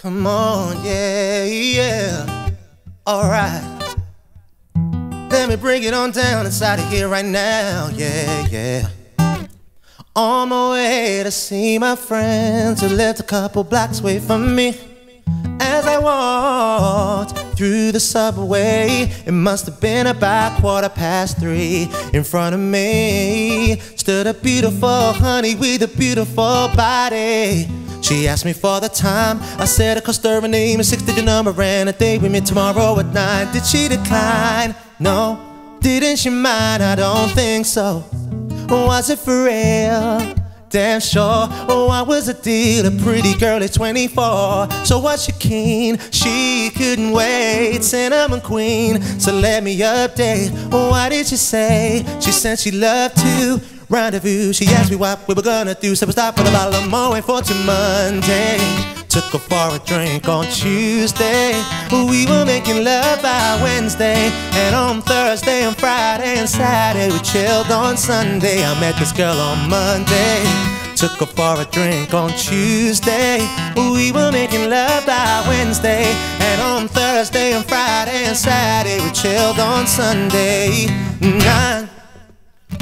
Come on, yeah, yeah. Alright. Let me bring it on down inside of here right now, yeah, yeah. On my way to see my friends who lived a couple blocks away from me. As I walked through the subway, it must have been about quarter past three. In front of me stood a beautiful honey with a beautiful body. She asked me for the time. I said I cost her a name, a six digit number, and a date with me tomorrow at nine. Did she decline? No. Didn't she mind? I don't think so. Was it for real? Damn sure. Oh, I was a deal, a pretty girl at 24. So was she keen? She couldn't wait. Cinnamon queen. So let me update. What did she say? She said she loved to rendezvous. She asked me what we were gonna do. So we stopped at a bottle of Moet for to Monday. Took her for a drink on Tuesday. We were making love by Wednesday. And on Thursday and Friday and Saturday, we chilled on Sunday. I met this girl on Monday. Took her for a drink on Tuesday. We were making love by Wednesday. And on Thursday and Friday and Saturday, we chilled on Sunday. Nine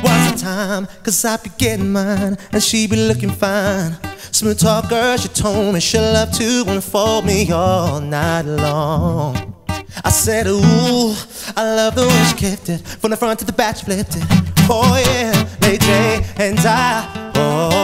was the time, cause I be getting mine, and she be looking fine. Smooth talk girl, she told me she love to unfold me all night long. I said, ooh, I love the way she kept it, from the front to the back, she flipped it. Oh yeah, J and I, oh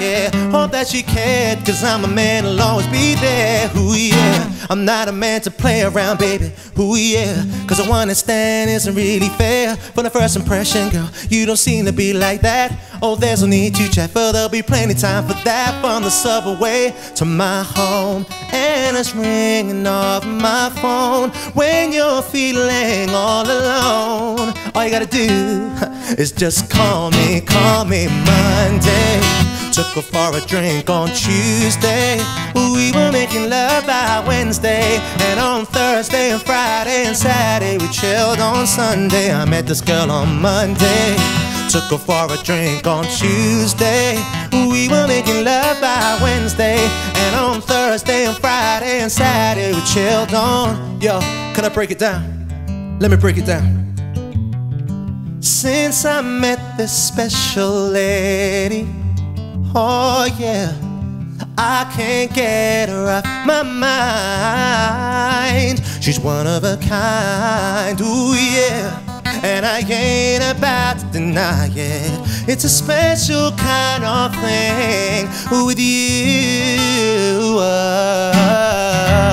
yeah, hope that she cared, cause I'm a man, I'll always be there. Ooh yeah, I'm not a man to play around, baby. Ooh yeah, cause I wanna stand isn't really fair. From the first impression, girl, you don't seem to be like that. Oh, there's no need to chat, but there'll be plenty time for that. From the subway to my home, and it's ringing off my phone. When you're feeling all alone, all you gotta do is just call me, call me Monday. Took her for a drink on Tuesday. We were making love by Wednesday. And on Thursday and Friday and Saturday, we chilled on Sunday. I met this girl on Monday. Took her for a drink on Tuesday. We were making love by Wednesday. And on Thursday and Friday and Saturday, we chilled on. Yo, can I break it down? Let me break it down. Since I met this special lady, oh yeah, I can't get her off my mind. She's one of a kind, ooh yeah. And I ain't about to deny it. It's a special kind of thing with you. Oh.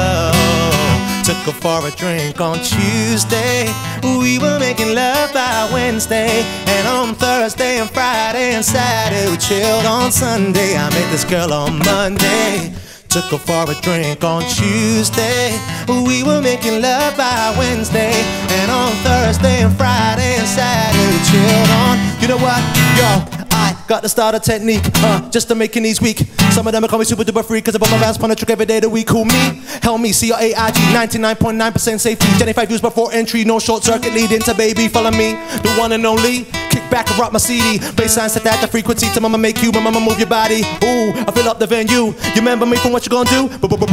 Her for a drink on Tuesday. We were making love by Wednesday. And on Thursday and Friday and Saturday, we chilled on Sunday. I met this girl on Monday. Took her for a drink on Tuesday. We were making love by Wednesday. And on Thursday and Friday and Saturday, we chilled on. You know what? Yo, I got to start a technique, uh, just to make knees weak. Some of them call me super duper free, cause I put my ass on a trick every day of the week. Who me? Help me, C R A I G, 99.9% safety. 75 views before entry, no short circuit leading to baby. Follow me, the one and only. Kick back and rock my CD. Bassline set that the frequency to mama make you, but mama move your body. Ooh, I fill up the venue. You remember me from what you gonna do?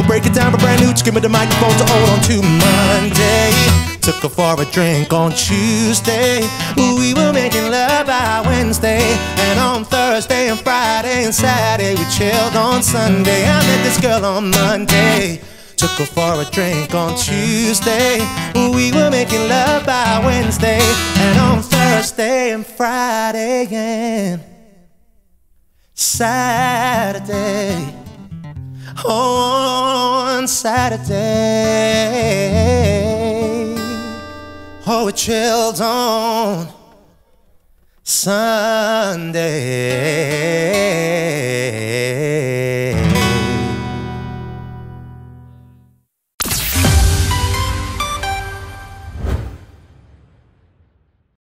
Break it down for brand new. Just give me the microphone to hold on to Monday. Took her for a drink on Tuesday. We were making love on Thursday and Friday and Saturday, we chilled on Sunday. I met this girl on Monday. Took her for a drink on Tuesday. We were making love by Wednesday. And on Thursday and Friday and Saturday. On Saturday. Oh, it chilled on Sunday.